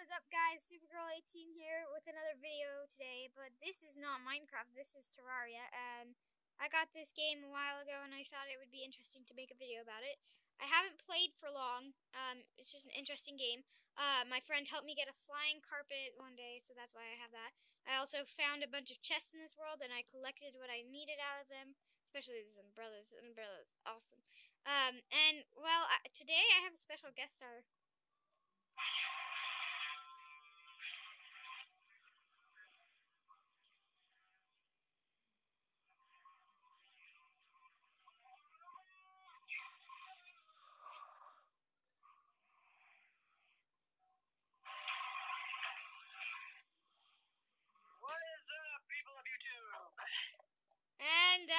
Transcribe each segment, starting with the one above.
is up guys, Supergirl18 here with another video today, but this is not Minecraft, this is Terraria, and I got this game a while ago and I thought it would be interesting to make a video about it. I haven't played for long, um, it's just an interesting game. Uh, my friend helped me get a flying carpet one day, so that's why I have that. I also found a bunch of chests in this world and I collected what I needed out of them, especially these umbrellas. Umbrellas, awesome. Um, and, well, uh, today I have a special guest star.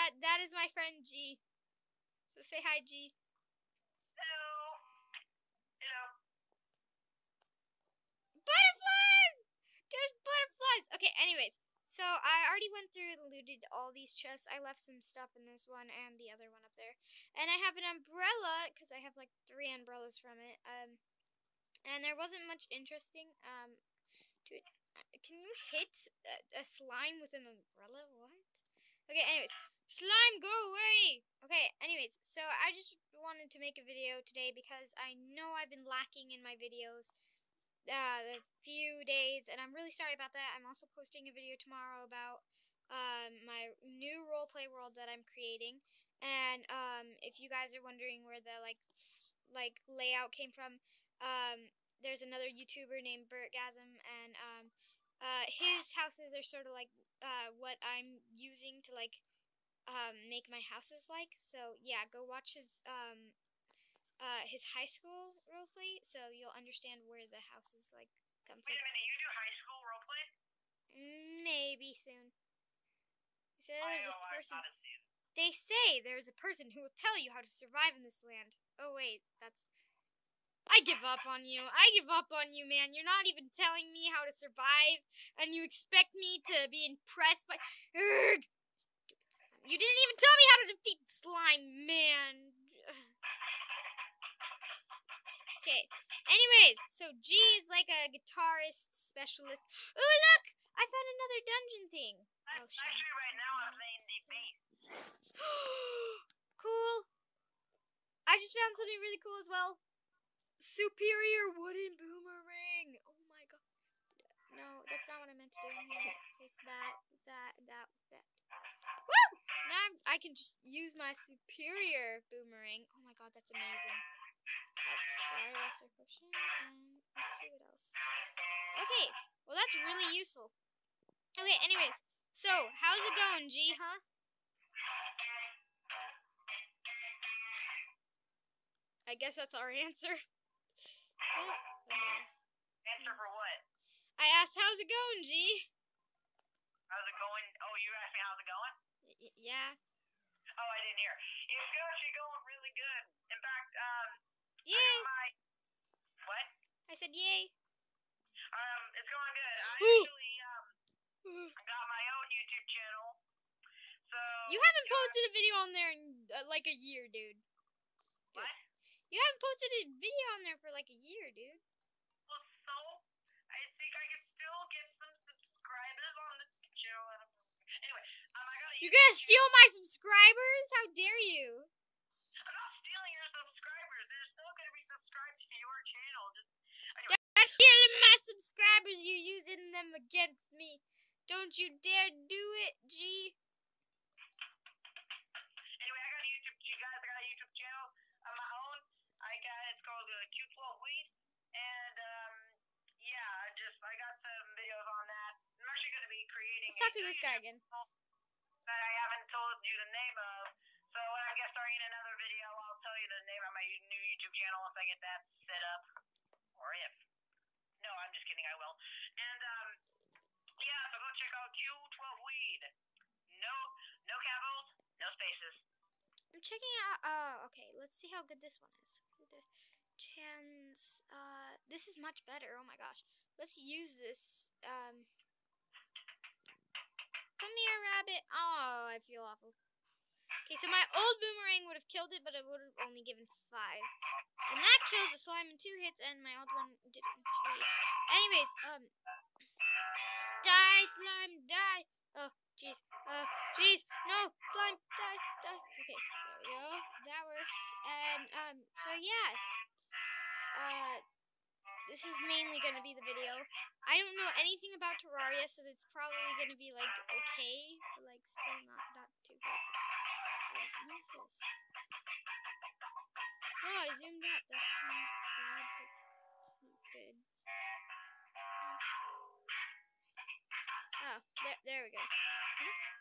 That that is my friend G. So say hi, G. Hello. Hello. Butterflies! There's butterflies. Okay, anyways. So I already went through and looted all these chests. I left some stuff in this one and the other one up there. And I have an umbrella because I have like three umbrellas from it. Um, and there wasn't much interesting. Um, to it. Can you hit a, a slime with an umbrella? What? Okay, anyways. Slime, go away! Okay, anyways, so I just wanted to make a video today because I know I've been lacking in my videos uh, a few days, and I'm really sorry about that. I'm also posting a video tomorrow about um, my new roleplay world that I'm creating. And um, if you guys are wondering where the like like layout came from, um, there's another YouTuber named Bert Bertgasm, and um, uh, his houses are sort of like uh, what I'm using to like um, make my houses like. So yeah, go watch his um, uh, his high school roleplay, so you'll understand where the houses like come Wait from. a minute, you do high school roleplay? Maybe soon. So there's a person. gotta see it. They say there's a person who will tell you how to survive in this land. Oh wait, that's. I give up on you. I give up on you, man. You're not even telling me how to survive, and you expect me to be impressed by. Urgh! You didn't even tell me how to defeat slime, man. Okay. Anyways, so G is like a guitarist specialist. Ooh, look! I found another dungeon thing. Oh shit. Actually, right now I'm playing the bass. cool. I just found something really cool as well. Superior wooden boomerang. Oh my god. No, that's not what I meant to do. Here, It's that, that, that, that. Woo! Now I'm, I can just use my superior boomerang. Oh my god, that's amazing. Uh, sorry, lesser potion. And let's see what else. Okay, well that's really useful. Okay, anyways, so how's it going, G? Huh? I guess that's our answer. Oh, okay. Answer for what? I asked, "How's it going, G?" How's it going? Oh, you asked me how's it going? Y- yeah. Oh, I didn't hear. It's actually going really good. In fact, um, I Yay! my what? I said, "Yay!" Um, it's going good. I actually um got my own YouTube channel. So You haven't posted a video on there in uh, like a year, dude. What? You haven't posted a video on there for like a year, dude. You're gonna steal my subscribers? How dare you? I'm not stealing your subscribers. They're still gonna be subscribed to your channel. Just That's stealing my subscribers. You're using them against me. Don't you dare do it, G. anyway, I got a YouTube. You guys, I got a YouTube channel of my own. I got it's called uh, Q12 Weed, and um, yeah, I just I got some videos on that. I'm actually gonna be creating. Let's talk to this guy again. channel starting another video, I'll tell you the name of my new YouTube channel once I get that set up, or if. No, I'm just kidding. I will. And um, yeah, so go check out Q12 Weed. No, no capitals, no spaces. I'm checking out. Uh, okay, let's see how good this one is. The chance. Uh, this is much better. Oh my gosh. Let's use this. Um. Come here, rabbit. Oh, I feel awful. Okay, so my old boomerang would have killed it, but it would have only given five. And that kills the slime in two hits, and my old one did three. anyways, um, die slime, die. Oh, jeez, uh, jeez, no, slime, die, die. Okay, there we go. That works. And um, so yeah, uh, this is mainly gonna be the video. I don't know anything about Terraria, so it's probably gonna be like okay, but like still not not too good. What is? Oh, I zoomed out. That's not bad, but it's not good. Oh, there, there we go. Okay.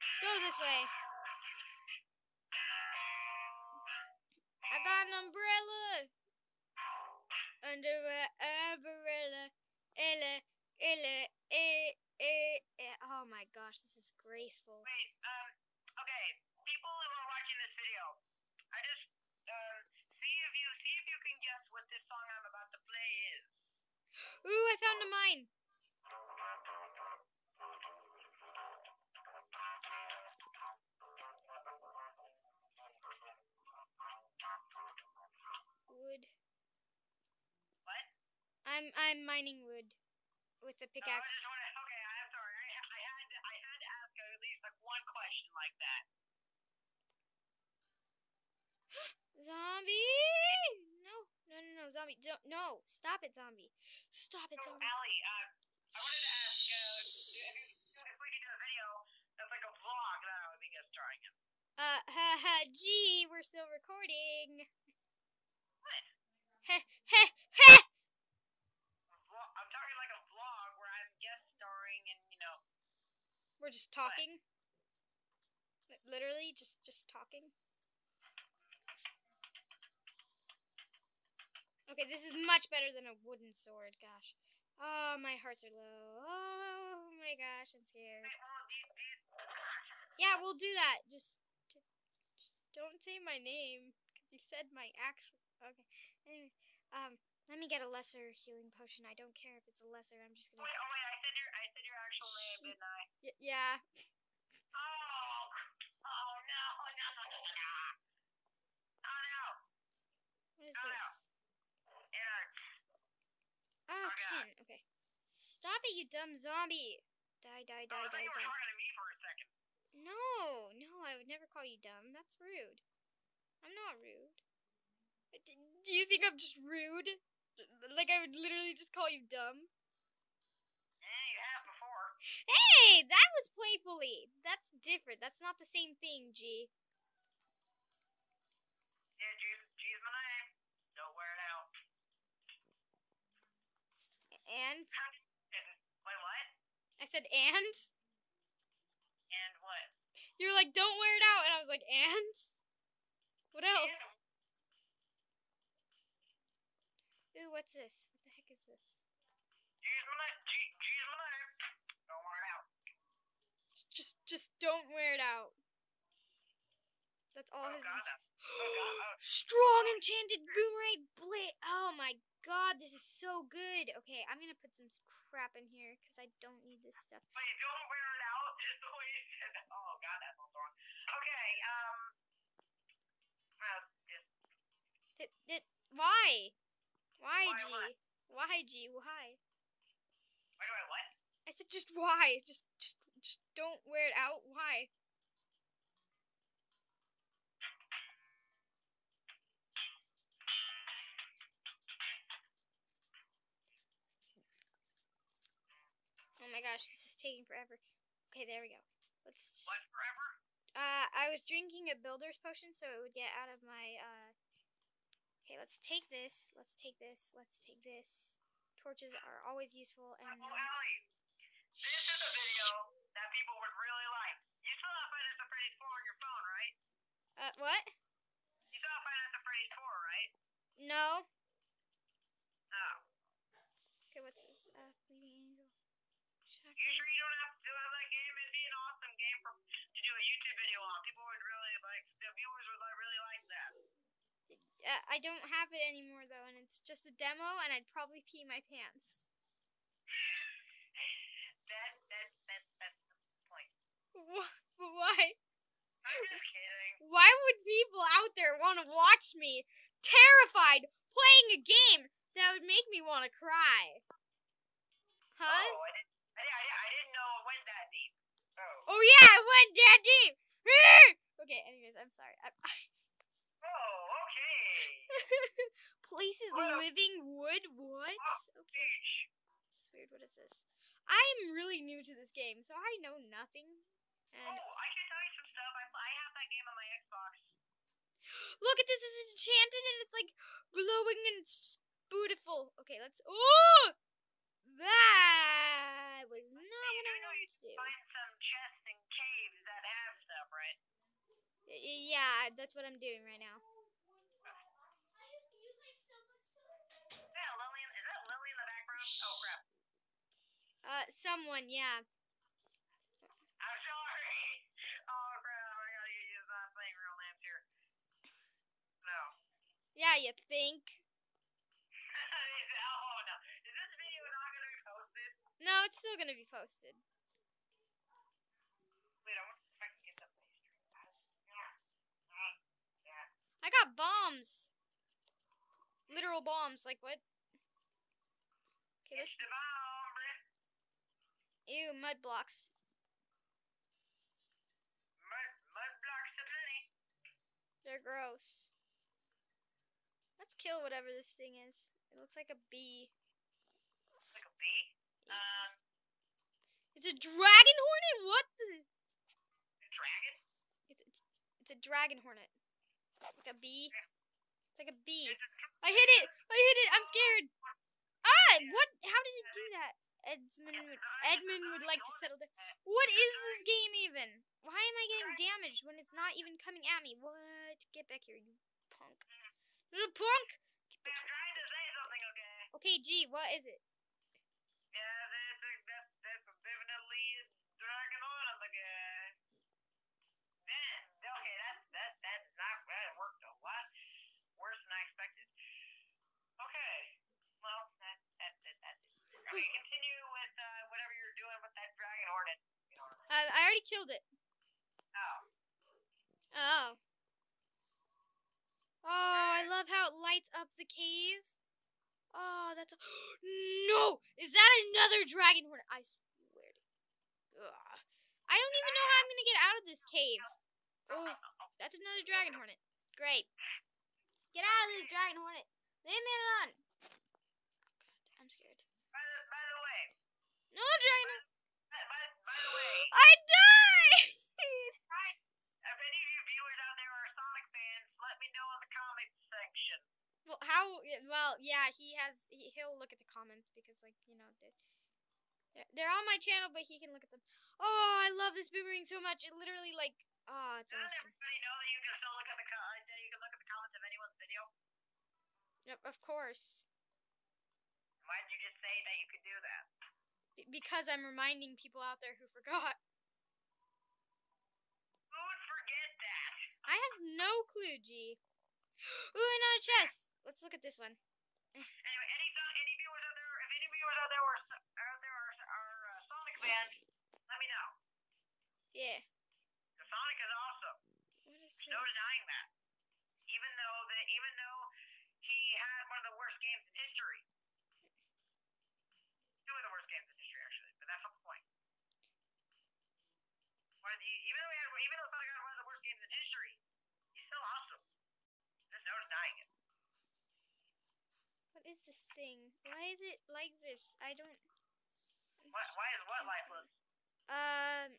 Let's go this way. I got an umbrella. Under an umbrella. Ella, ella, eh, eh, eh. Oh my gosh, this is graceful. Wait, um, okay, people who are watching this video, I just, um, see if you, see if you can guess what this song I'm about to play is. Ooh, I found a mine. I'm I'm mining wood with a pickaxe. just wanna, okay, I'm sorry, I, I had to, I had to ask at least like one question like that. Zombie! No, no, no, no, zombie! Don't, no, stop it, zombie! Stop it, So, zombie! Allie, uh, I wanted to ask, uh, if, if we could do a video that's like a vlog that I would be guest starring in. Uh, ha ha, gee, we're still recording. What? Heh, heh, heh! A vlog, I'm talking like a vlog where I'm guest starring and, you know, We're just talking. Li- Literally, just just talking. Okay, this is much better than a wooden sword. Gosh. Oh, my hearts are low. Oh my gosh, I'm scared. Yeah, we'll do that. Just, just, just don't say my name because you said my actual. Okay. Anyways, um, let me get a lesser healing potion. I don't care if it's a lesser. I'm just gonna. wait, oh wait, I said your, I said your actual name, didn't I? Y- yeah. Oh, oh no, oh, no, no, no, no, no. Oh no, What is No, no. this? it hurts. Oh, Oh, God. tin. Okay. Stop it, you dumb zombie. Die, die, Oh, die, thought die, die. talking to me for a second. No, no, I would never call you dumb. That's rude. I'm not rude. Do you think I'm just rude? Like I would literally just call you dumb? Yeah, you have before. Hey, that was playfully. That's different. That's not the same thing, G. Yeah, G, G's my name. Don't wear it out. And Wait, what? I said and. And what? You're like, don't wear it out, and I was like, and. What else? And Ooh, what's this? What the heck is this? G's my. G, G's my name. Don't wear it out. Just, just don't wear it out. That's all Oh his. god, that's, oh god, Strong enchanted boomerang blade. Oh my god, this is so good. Okay, I'm gonna put some crap in here because I don't need this stuff. wait, don't wear it out is the way you said that. Oh god, that sounds wrong. Okay, um, well, just, Th- th- why? Why, Why G? Why, G? Why? wait, wait, what? I said just why? Just, just, just don't wear it out. Why? Oh my gosh, this is taking forever. Okay, there we go. Let's. What, forever? Uh, I was drinking a builder's potion, so it would get out of my. Uh... Okay, let's take this. Let's take this. Let's take this. Torches are always useful, and Oh. Allie, this is a video that people would really like. You still have Five Nights at Freddy's 4 on your phone, right? Uh, what? You still have Five Nights at Freddy's 4, right? No. Oh. Okay, what's this? Uh, Fleeting Angel. You sure you don't have to have that game? It'd be an awesome game for to do a YouTube video on. People would really like. The viewers would like, really like that. Uh, I don't have it anymore though, and it's just a demo, and I'd probably pee my pants. That that that that's the point. Wh- Why? I'm just kidding. Why would people out there want to watch me terrified playing a game that would make me want to cry? Huh? Oh, I didn't, I, didn't, I, didn't, I didn't know it went that deep. Oh. Oh yeah, it went that deep. okay, anyways, I'm sorry. I, Oh, okay. Places Well- living wood. What? Oh, okay, Beach. this is weird. What is this? I'm really new to this game, so I know nothing. And Oh, I can tell you some stuff. I, I have that game on my Xbox. look at this. It's enchanted and it's like glowing and beautiful. Okay, let's. Oh, that was not what I wanted to do. Find some chests and caves that have stuff, right? Yeah, that's what I'm doing right now. Is that Lillian? Is that Lily in the background? Shh. Oh crap! Uh, someone, yeah. I'm sorry. Oh crap! I gotta get used to not saying real names here. No. Yeah, you think? oh no! Is this video not gonna be posted? No, it's still gonna be posted. Wait, I wonder if I can get the face stream. Yeah. Yeah. I got bombs. Literal bombs. Like what? Okay, It's this. the bomb, bruh. Ew, mud blocks. Mud, mud blocks. They're gross. Let's kill whatever this thing is. It looks like a bee. Like a bee. Um, It's a dragon hornet. What the? a dragon. It's it's, it's a dragon hornet. Like a bee. It's like a bee. I hit it. I hit it. I'm scared. Ah! What? How did it do that? Edmund would, Edmund would like to settle down. What is this game even? Why am I getting damaged when it's not even coming at me? What? Get back here, you punk. Little punk! Get back here. okay? G, what is it? That's that's, that's okay, that's, that, that's not, that worked a lot worse than I expected. Okay, well, that, that's it, that's it. Okay, continue with, uh, whatever you're doing with that dragon hornet. You know I mean? I, I already killed it. Oh. Oh. Oh, I love how it lights up the cave. Oh, that's a no. Is that another dragon hornet? I swear. To... Ugh. I don't even know how I'm gonna get out of this cave. Oh, that's another dragon hornet. Great. Get out of this dragon hornet. Leave me alone. God, I'm scared. By the, by the way, No dragon. by, by, by the way, I died. right, if any of you viewers out there are Sonic fans, let me know in the comments section. Well, how? Well, yeah, he has. He, he'll look at the comments because, like, you know, they- they're, they're on my channel, but he can look at them. Oh, I love this boomerang so much. It literally, like, oh, it's Doesn't awesome. everybody know that you can still look at the uh, that you can look at the comments of anyone's video? Yep, of course. Why did you just say that you could do that? Because I'm reminding people out there who forgot. Who would forget that? I have no clue, G. Ooh, another chest. Let's look at this one. Anyway, any any viewers out there, if any viewers out there are out there are, are uh, Sonic fans, let me know. Yeah. 'Cause Sonic is awesome. What is There's no denying that. Even though that, even though he had one of the worst games in history. Two of the worst games in history, actually, but that's not the point. One of the, even though he had, even though Sonic had one of the worst games in history, he's still awesome. There's no denying it. What is this thing? Why is it like this? I don't. Why, why is what lifeless? Um,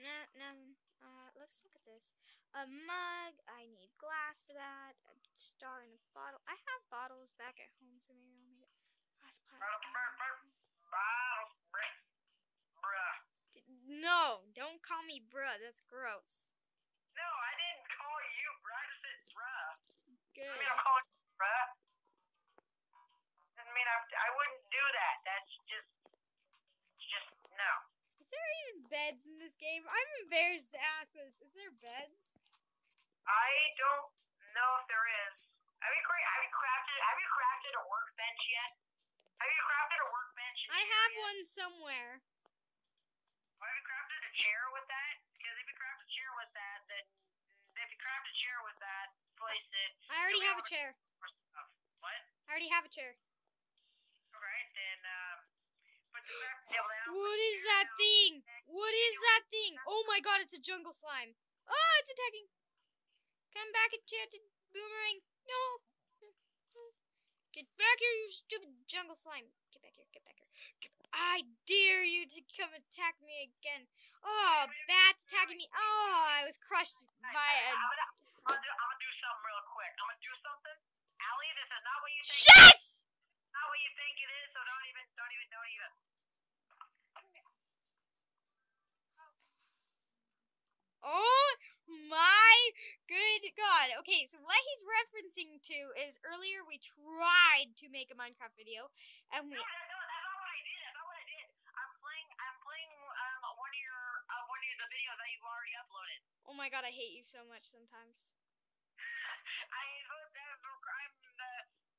nah, nothing. Uh, let's look at this. A mug. I need glass for that. A star in a bottle. I have bottles back at home, so maybe I'll make bruh. Bruh. No, don't call me bruh. That's gross. No, I didn't call you, bruh. I just said bruh. Good. I mean, I'm calling you bruh. Doesn't mean I, I wouldn't do that. That's just, just, no. Is there even beds in this game? I'm embarrassed to ask this. Is there beds? I don't know if there is. Have you, cra- have you crafted, have you crafted a workbench yet? Have you crafted a workbench? I have yet? one somewhere. Have you crafted a chair with that? Because if you craft a chair with that, then if you craft a chair with that, place it. I already have a chair. What? I already have a chair. Alright, then, um, put the crafting table down. put What is that down. thing? What is that thing? Oh my god, it's a jungle slime. Oh, it's attacking. Come back, enchanted boomerang. No. Get back here, you stupid jungle slime. Get back here, get back here. Get- back. I dare you to come attack me again. Oh, bats attacking me. Oh, I was crushed by a. I'm gonna, I'm gonna, do, I'm gonna do something real quick. I'm gonna do something. Allie, this is not what you think. Shit! Not what you think it is. So don't even, don't even, don't even. Oh my good god. Okay, so what he's referencing to is earlier we tried to make a Minecraft video and we No, that, no, that's not what I did. That's not what I did. I'm playing, I'm playing um one of your, uh, one of the videos that you've already uploaded. Oh my god, I hate you so much sometimes. I, I'm the.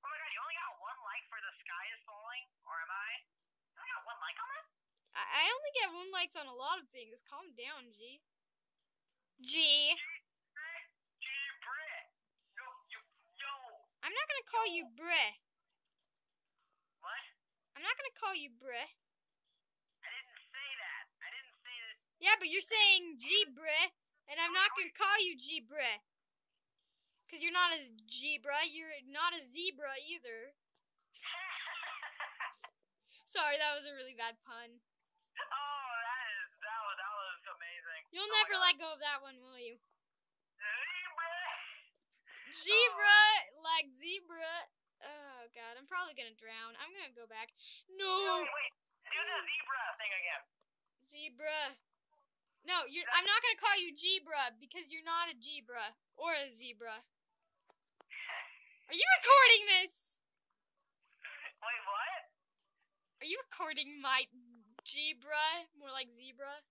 Oh my god, you only got one like for the sky is falling, or am I? You only got one like on that? I, I only get one likes on a lot of things. Calm down, G. G. Gee, Britt. No, you, yo. I'm not gonna call you bruh. What? I'm not gonna call you bruh. I didn't say that. I didn't say that. Yeah, but you're saying G bruh, and I'm not gonna call you G bruh. Cause you're not a zebra, you're not a zebra either. Sorry, that was a really bad pun. oh, that is that was that was amazing. You'll Oh never let go of that one, will you? Zebra. Zebra, like zebra. Oh god, I'm probably gonna drown. I'm gonna go back. No, No, wait, wait. Do the zebra thing again. zebra. No, you're. I'm not gonna call you zebra because you're not a zebra or a zebra. Are you recording this? Wait, what? Are you recording my zebra? More like zebra.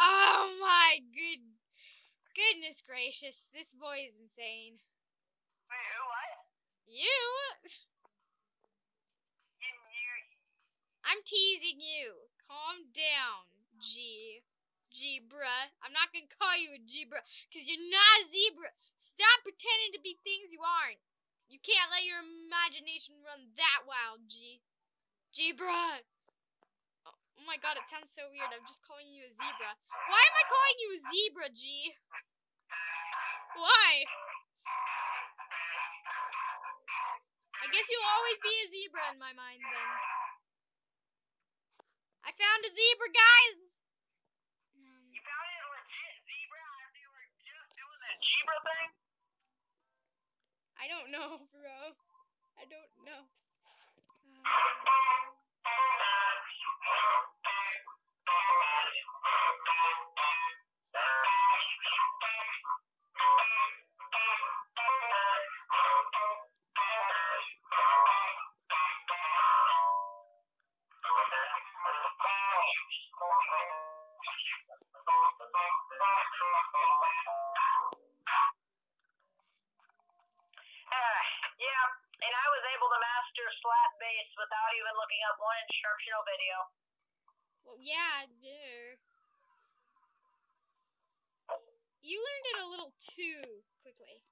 Oh my good, goodness gracious! This boy is insane. Wait, who? What? You. You, you, I'm teasing you. Calm down, G. Zebra. I'm not gonna call you a zebra because you're not a zebra. Stop pretending to be things you aren't. You can't let your imagination run that wild, G. Zebra. Oh, oh my god, it sounds so weird. I'm just calling you a zebra. Why am I calling you a zebra, G? Why? I guess you'll always be a zebra in my mind then. I found a zebra, guys. You found a legit zebra after you were just doing the zebra thing? I don't know, bro. I don't know. Uh, instructional video. well, yeah, there. You learned it a little too quickly,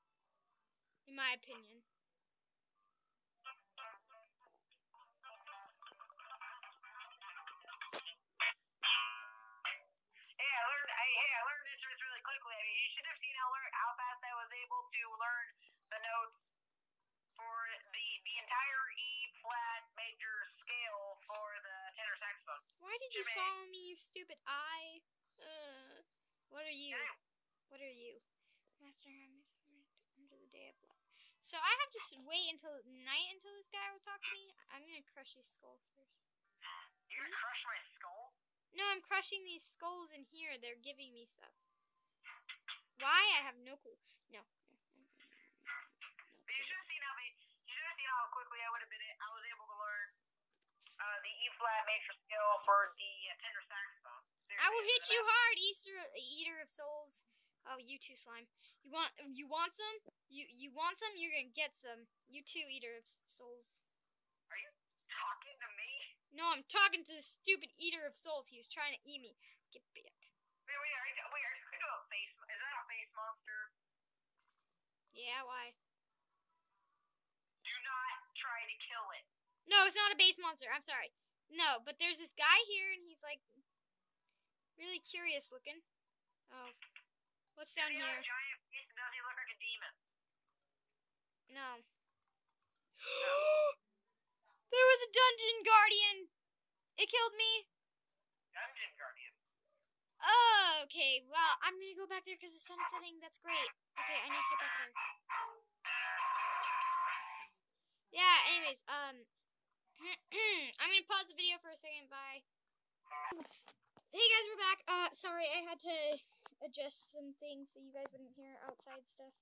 in my opinion. Hey, I learned. I, hey, I learned instruments really quickly. I mean, you should have seen how learn how fast I was able to learn the notes for the the entire E flat major scale for the tenor saxophone. Why did you Jermaine. follow me, you stupid eye? Uh, what are you? What are you? Master Hermes under the day of light. So I have to wait until night until this guy will talk to me. I'm gonna crush his skull first. You're gonna crush my skull. No, I'm crushing these skulls in here. They're giving me stuff. Why? I have no clue. No, no, But you should have seen how they, you should have seen how quickly I would have been. I was able to learn uh, the E flat major scale for the uh, tenor saxophone. I will hit Seriously, you hard, Easter Eater of Souls. Oh, you too, slime. You want you want some? You you want some? You're gonna get some. You too, Eater of Souls. Are you talking to me? No, I'm talking to the stupid Eater of Souls. He was trying to eat me. Get back. Wait, wait, are you, wait, are you a face? Is that a face monster? Yeah, why? Try to kill it. No, it's not a base monster. I'm sorry. No, but there's this guy here, and he's like really curious looking. Oh, what's down here? giant does he look like a demon? No. there was a dungeon guardian. It killed me. Dungeon Guardian. Oh, okay. Well, I'm gonna go back there because the sun is setting. That's great. Okay, I need to get back there. Yeah. Anyways, um, I'm gonna pause the video for a second. Bye. Hey guys, we're back. Uh, sorry, I had to adjust some things so you guys wouldn't hear outside stuff.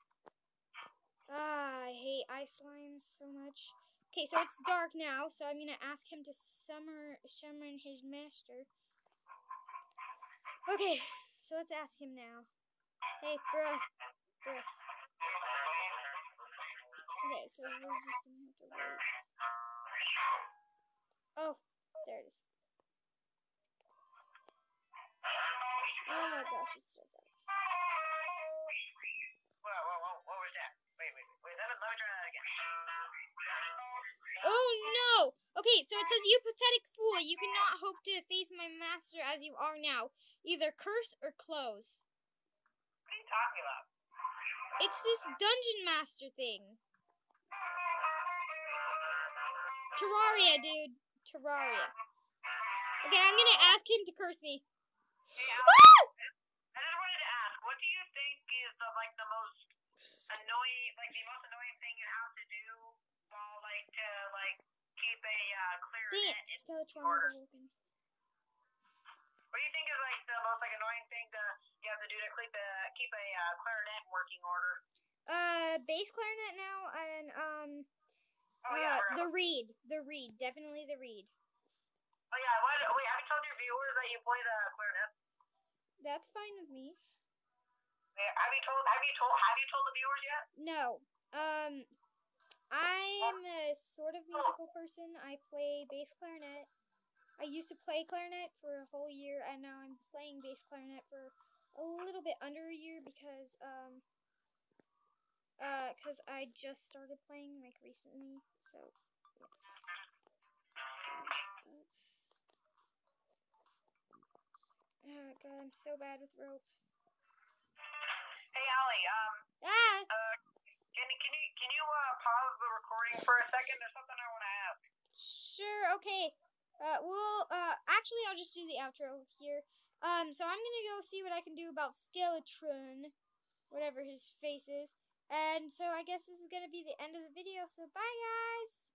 Ah, I hate ice slimes so much. Okay, so it's dark now, so I'm gonna ask him to summer summon his master. Okay, so let's ask him now. Hey, bruh. Bruh. Okay, so we're just gonna have to wait. Oh, there it is. Oh my gosh, it's so dark. Whoa, whoa, whoa, what was that? Wait, wait, wait, let me, let me try that again. Oh no! Okay, so it says, You pathetic fool, you cannot hope to face my master as you are now. Either curse or close. What are you talking about? It's this dungeon master thing. Terraria, dude. Terraria. Okay, I'm gonna ask him to curse me. Hey, Alex, Ah! I just wanted to ask, what do you think is the, like, the most annoying, like, the most annoying thing you have to do while, like, to, like, keep a, uh, clear Dang net order? is. What do you think is, like, the most, like, annoying thing to, you have to do to keep a, keep a, uh, clarinet in working order? Uh, bass clarinet now, and, um, Oh, yeah, uh, the reed, The reed, Definitely the reed. Oh yeah, what, wait, have you told your viewers that you play the clarinet? That's fine with me. Wait, Have you told have you told have you told the viewers yet? No. Um, I'm a sort of musical person. I play bass clarinet. I used to play clarinet for a whole year, and now I'm playing bass clarinet for a little bit under a year because um, uh, cause I just started playing like recently. So. yeah. Oh god, I'm so bad with rope. Hey Allie, um, Ah! Uh, can can you can you uh pause the recording for a second? There's something I want to ask. Sure, okay. Uh, well, uh, actually, I'll just do the outro here. Um, so I'm gonna go see what I can do about Skeletron, whatever his face is. And so I guess this is gonna be the end of the video. So bye, guys!